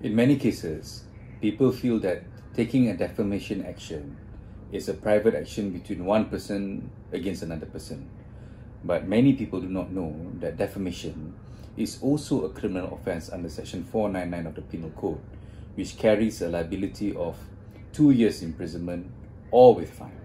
In many cases, people feel that taking a defamation action is a private action between one person against another person. But many people do not know that defamation is also a criminal offence under Section 499 of the Penal Code, which carries a liability of two years imprisonment or with fine.